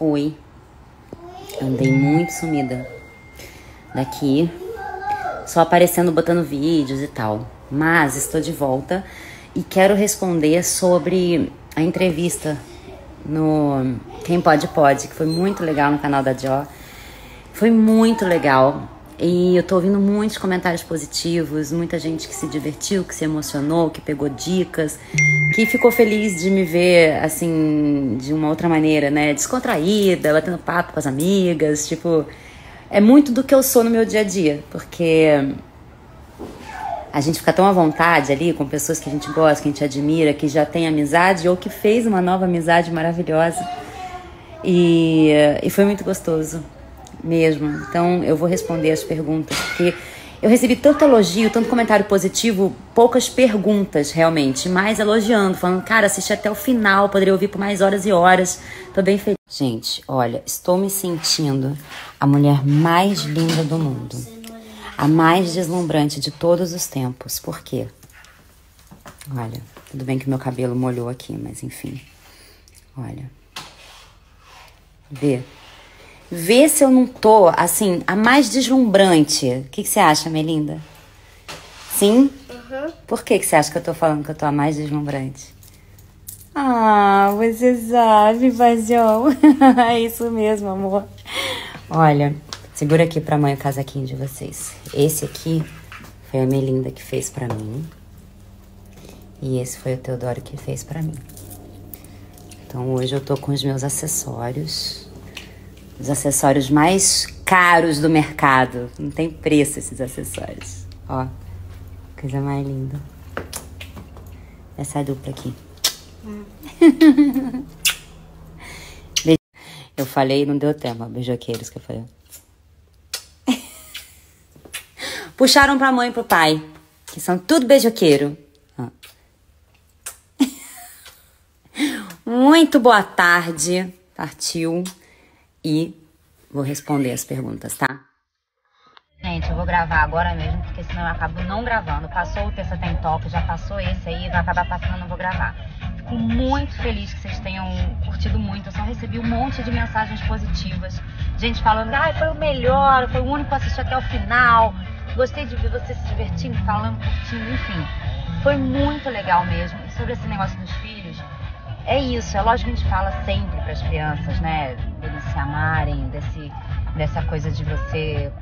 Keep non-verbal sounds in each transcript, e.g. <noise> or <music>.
Oi. Andei muito sumida daqui, só aparecendo botando vídeos e tal. Mas estou de volta e quero responder sobre a entrevista no Quem Pode Pode, que foi muito legal no canal da Jo. Foi muito legal. E eu tô ouvindo muitos comentários positivos, muita gente que se divertiu, que se emocionou, que pegou dicas, que ficou feliz de me ver assim de uma outra maneira, né? Descontraída, batendo papo com as amigas, tipo, é muito do que eu sou no meu dia a dia, porque a gente fica tão à vontade ali com pessoas que a gente gosta, que a gente admira, que já tem amizade ou que fez uma nova amizade maravilhosa. E, e foi muito gostoso mesmo. Então eu vou responder as perguntas, porque eu recebi tanto elogio, tanto comentário positivo, poucas perguntas realmente, mais elogiando, falando, cara, assisti até o final, poderia ouvir por mais horas e horas. Tô bem feliz. Gente, olha, estou me sentindo a mulher mais linda do mundo. A mais deslumbrante de todos os tempos. Por quê? Olha, tudo bem que meu cabelo molhou aqui, mas enfim. Olha. Vê. Vê se eu não tô, assim, a mais deslumbrante. O que, que você acha, Melinda? Sim? Uhum. Por que, que você acha que eu tô falando que eu tô a mais deslumbrante? Ah, você sabe, Vazão. <laughs> é isso mesmo, amor. Olha, segura aqui pra mãe o casaquinho de vocês. Esse aqui foi a Melinda que fez pra mim. E esse foi o Teodoro que fez pra mim. Então hoje eu tô com os meus acessórios os acessórios mais caros do mercado. Não tem preço esses acessórios. Ó, coisa mais linda. Essa dupla aqui. <laughs> eu falei, não deu tema, beijoqueiros que eu falei. <laughs> Puxaram pra mãe e pro pai, que são tudo beijoqueiro. <laughs> Muito boa tarde. Partiu e vou responder as perguntas, tá? Gente, eu vou gravar agora mesmo, porque senão eu acabo não gravando. Passou o Terça Tem Top, já passou esse aí, vai acabar passando, não vou gravar. Fico muito feliz que vocês tenham curtido muito. Eu só recebi um monte de mensagens positivas. Gente falando, ai, foi o melhor, foi o único que assisti até o final. Gostei de ver você se divertindo, falando, curtindo, enfim. Foi muito legal mesmo. E sobre esse negócio dos filhos, é isso, é lógico que a gente fala sempre para as crianças, né? Deles se amarem, desse, dessa coisa de você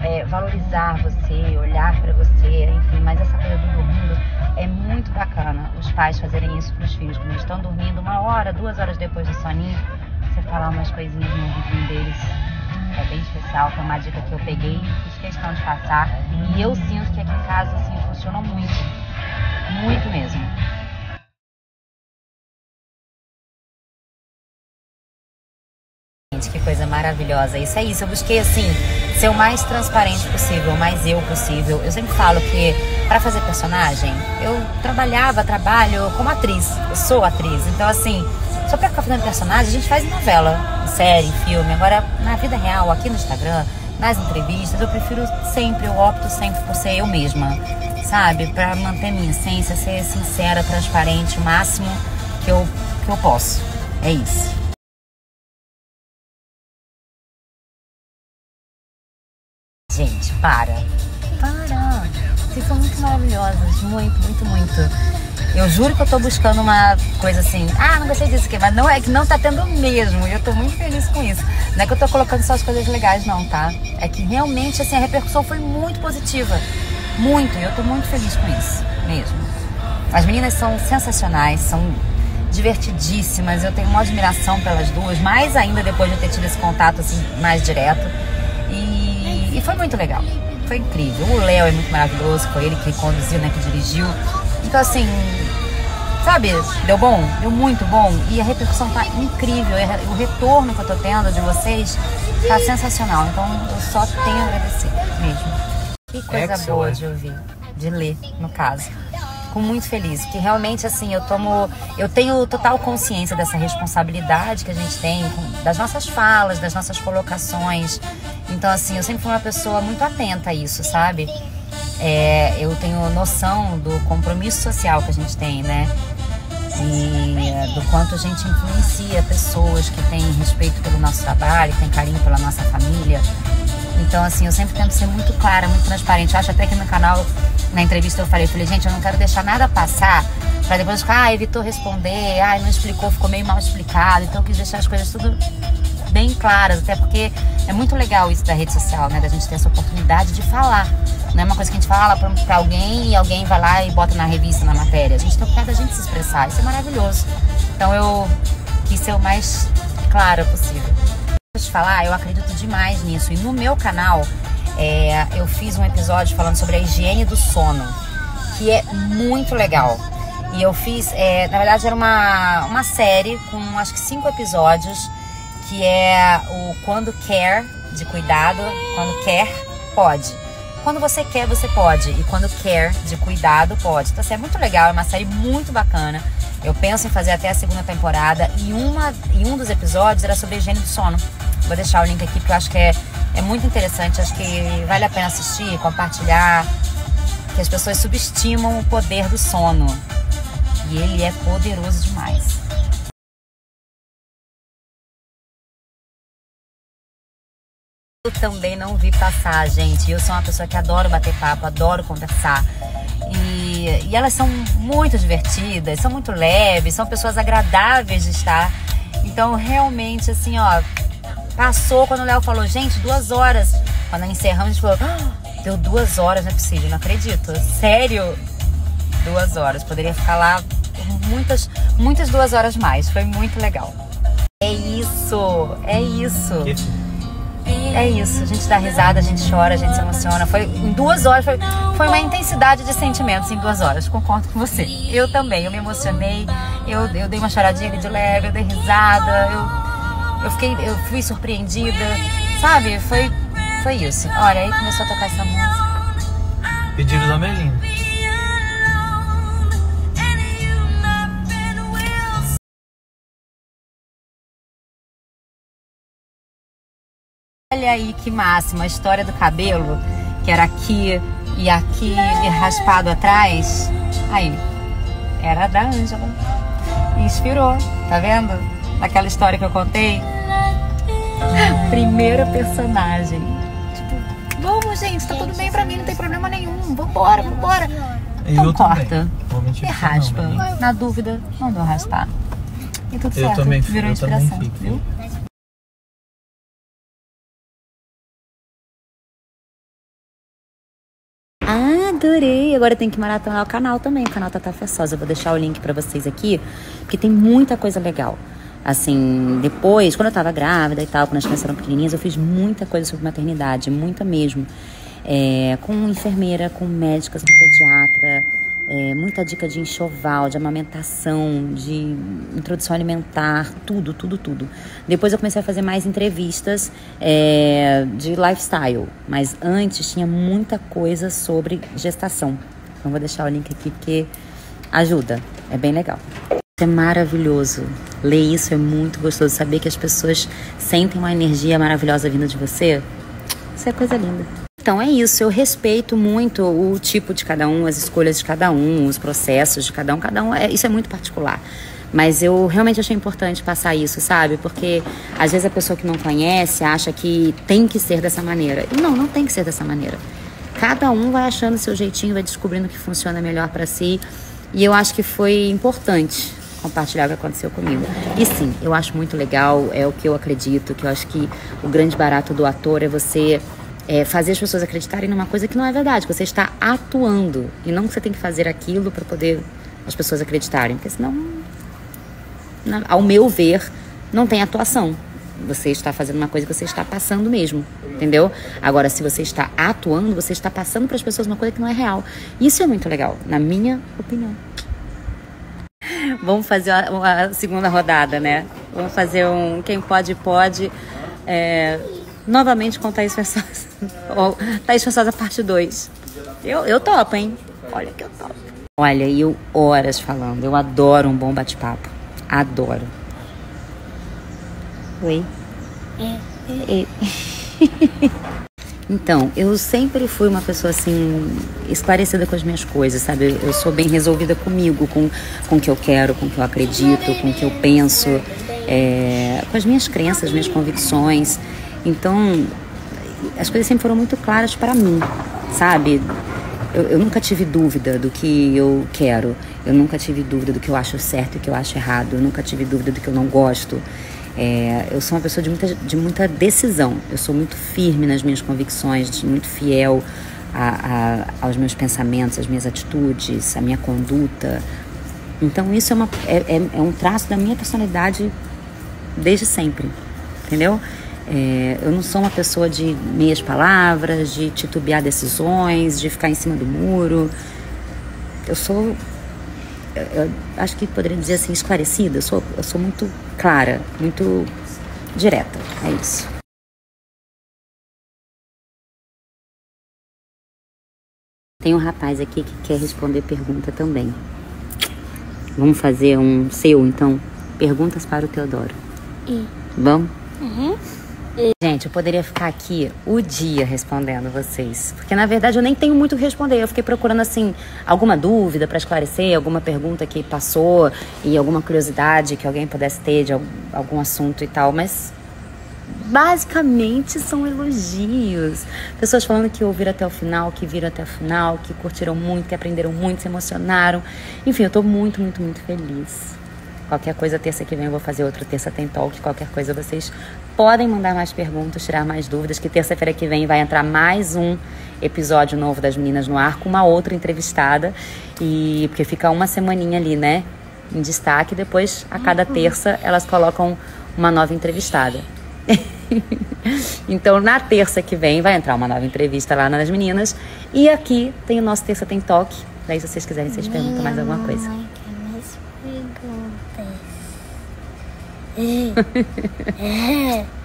é, valorizar você, olhar para você, enfim, mas essa coisa do dormindo é muito bacana os pais fazerem isso para os filhos, quando eles estão dormindo uma hora, duas horas depois do soninho, você falar umas coisinhas no ouvidinho deles. É bem especial, foi uma dica que eu peguei fiz questão de passar. E eu sinto que aqui em casa assim, funciona muito. Muito mesmo. Que coisa maravilhosa. Isso é isso. Eu busquei, assim, ser o mais transparente possível, o mais eu possível. Eu sempre falo que, para fazer personagem, eu trabalhava, trabalho como atriz. Eu sou atriz. Então, assim, só pra ficar fazendo personagem, a gente faz novela, série, filme. Agora, na vida real, aqui no Instagram, nas entrevistas, eu prefiro sempre, eu opto sempre por ser eu mesma, sabe? Pra manter minha essência, ser sincera, transparente, o máximo que eu, que eu posso. É isso. Gente, para. Para. São muito maravilhosas. Muito, muito, muito. Eu juro que eu tô buscando uma coisa assim. Ah, não gostei disso aqui. Mas não é que não tá tendo mesmo. E eu tô muito feliz com isso. Não é que eu tô colocando só as coisas legais, não, tá? É que realmente, assim, a repercussão foi muito positiva. Muito. E eu tô muito feliz com isso. Mesmo. As meninas são sensacionais, são divertidíssimas. Eu tenho uma admiração pelas duas, mais ainda depois de eu ter tido esse contato assim mais direto. Foi muito legal. Foi incrível. O Léo é muito maravilhoso, foi ele que conduziu, né, que dirigiu. Então, assim, sabe, deu bom, deu muito bom. E a repercussão tá incrível. O retorno que eu tô tendo de vocês tá sensacional. Então, eu só tenho a agradecer mesmo. Que coisa Excellent. boa de ouvir, de ler, no caso fico muito feliz, que realmente assim eu tomo, eu tenho total consciência dessa responsabilidade que a gente tem das nossas falas, das nossas colocações. Então assim, eu sempre fui uma pessoa muito atenta a isso, sabe? é, eu tenho noção do compromisso social que a gente tem, né? E do quanto a gente influencia pessoas que têm respeito pelo nosso trabalho, têm carinho pela nossa família. Então, assim, eu sempre tento ser muito clara, muito transparente. Eu acho até que no canal, na entrevista, eu falei, falei, gente, eu não quero deixar nada passar para depois ficar, ah, evitou responder, ah, não explicou, ficou meio mal explicado. Então, eu quis deixar as coisas tudo bem claras, até porque é muito legal isso da rede social, né? Da gente ter essa oportunidade de falar. Não é uma coisa que a gente fala pra alguém e alguém vai lá e bota na revista, na matéria. A gente tem oportunidade da gente se expressar. Isso é maravilhoso. Então eu quis ser o mais clara possível. Eu te falar, eu acredito demais nisso. E no meu canal, é, eu fiz um episódio falando sobre a higiene do sono, que é muito legal. E eu fiz, é, na verdade, era uma, uma série com acho que cinco episódios que é o quando quer, de cuidado, quando quer, pode. Quando você quer, você pode. E quando quer, de cuidado, pode. Então, assim, é muito legal, é uma série muito bacana. Eu penso em fazer até a segunda temporada. E, uma, e um dos episódios era sobre higiene do sono. Vou deixar o link aqui porque eu acho que é, é muito interessante. Acho que vale a pena assistir, compartilhar. Que as pessoas subestimam o poder do sono. E ele é poderoso demais. Eu também não vi passar, gente. Eu sou uma pessoa que adoro bater papo, adoro conversar. E, e elas são muito divertidas, são muito leves, são pessoas agradáveis de estar. Então, realmente, assim, ó, passou quando o Léo falou, gente, duas horas. Quando encerramos, a gente falou, ah, deu duas horas, não é possível, não acredito. Sério? Duas horas. Poderia ficar lá muitas, muitas duas horas mais. Foi muito legal. É isso, é isso. É isso, a gente dá risada, a gente chora, a gente se emociona. Foi em duas horas, foi, foi uma intensidade de sentimentos em duas horas, concordo com você. Eu também, eu me emocionei, eu, eu dei uma choradinha de leve, eu dei risada, eu, eu, fiquei, eu fui surpreendida, sabe? Foi, foi isso. Olha, aí começou a tocar essa música. Pedido da Melinda. Olha aí que máximo, a história do cabelo, que era aqui e aqui e raspado atrás. Aí, era da Ângela. Inspirou, tá vendo? Daquela história que eu contei. <laughs> Primeira personagem. Tipo, vamos, gente, tá tudo bem pra mim, não tem problema nenhum. Vambora, vambora. Então eu corta. E raspa. Não, Na dúvida, mandou raspar. E tudo eu certo. Também, Virou eu inspiração, também fico. viu? Adorei! Agora tem que maratonar o canal também, o canal Tata Fessosa. Eu vou deixar o link para vocês aqui, porque tem muita coisa legal. Assim, depois, quando eu tava grávida e tal, quando as crianças eram pequenininhas, eu fiz muita coisa sobre maternidade, muita mesmo. É, com enfermeira, com médicas, com pediatra, é, muita dica de enxoval, de amamentação, de introdução alimentar, tudo, tudo, tudo. Depois eu comecei a fazer mais entrevistas é, de lifestyle, mas antes tinha muita coisa sobre gestação. Então vou deixar o link aqui porque ajuda, é bem legal. É maravilhoso. Ler isso é muito gostoso. Saber que as pessoas sentem uma energia maravilhosa vindo de você. Isso é coisa linda. Então é isso, eu respeito muito o tipo de cada um, as escolhas de cada um, os processos de cada um, cada um, é, isso é muito particular. Mas eu realmente achei importante passar isso, sabe? Porque às vezes a pessoa que não conhece acha que tem que ser dessa maneira. E não, não tem que ser dessa maneira. Cada um vai achando seu jeitinho, vai descobrindo o que funciona melhor para si. E eu acho que foi importante compartilhar o que aconteceu comigo. E sim, eu acho muito legal, é o que eu acredito, que eu acho que o grande barato do ator é você é, fazer as pessoas acreditarem numa coisa que não é verdade, que você está atuando e não que você tem que fazer aquilo para poder as pessoas acreditarem, porque senão, na, ao meu ver, não tem atuação. Você está fazendo uma coisa que você está passando mesmo, entendeu? Agora, se você está atuando, você está passando para as pessoas uma coisa que não é real. Isso é muito legal, na minha opinião. Vamos fazer uma, segunda rodada, né? Vamos fazer um quem pode pode. É, novamente com Thaís Fessosa. <laughs> Ou Thaís Fessosa parte 2. Eu, eu topo, hein? Olha que eu topo. Olha, eu horas falando. Eu adoro um bom bate-papo. Adoro. Oi. É. é. <laughs> Então, eu sempre fui uma pessoa assim, esclarecida com as minhas coisas, sabe? Eu sou bem resolvida comigo, com, com o que eu quero, com o que eu acredito, com o que eu penso, é, com as minhas crenças, as minhas convicções. Então, as coisas sempre foram muito claras para mim, sabe? Eu, eu, nunca tive dúvida do que eu quero, eu nunca tive dúvida do que eu acho certo e do que eu acho errado, eu nunca tive dúvida do que eu não gosto. É, eu sou uma pessoa de muita, de muita decisão, eu sou muito firme nas minhas convicções, muito fiel a, a, aos meus pensamentos, às minhas atitudes, à minha conduta. Então, isso é, uma, é, é, é um traço da minha personalidade desde sempre, entendeu? É, eu não sou uma pessoa de meias palavras, de titubear decisões, de ficar em cima do muro. Eu sou, eu, acho que poderia dizer assim, esclarecida. Eu sou, eu sou muito clara, muito direta. É isso. Tem um rapaz aqui que quer responder pergunta também. Vamos fazer um seu, então? Perguntas para o Teodoro. E. Vamos? Uhum. Gente, eu poderia ficar aqui o dia respondendo vocês, porque na verdade eu nem tenho muito o que responder. Eu fiquei procurando assim alguma dúvida para esclarecer, alguma pergunta que passou e alguma curiosidade que alguém pudesse ter de algum assunto e tal, mas basicamente são elogios. Pessoas falando que ouviram até o final, que viram até o final, que curtiram muito, que aprenderam muito, se emocionaram. Enfim, eu tô muito, muito, muito feliz. Qualquer coisa, terça que vem eu vou fazer outro Terça Tem Talk. Qualquer coisa, vocês podem mandar mais perguntas, tirar mais dúvidas. Que terça-feira que vem vai entrar mais um episódio novo das Meninas no Ar com uma outra entrevistada. E porque fica uma semaninha ali, né? Em destaque. Depois, a cada uhum. terça, elas colocam uma nova entrevistada. <laughs> então, na terça que vem vai entrar uma nova entrevista lá nas meninas. E aqui tem o nosso Terça Tem Talk. Daí, se vocês quiserem, vocês perguntam mais alguma coisa. É. <laughs>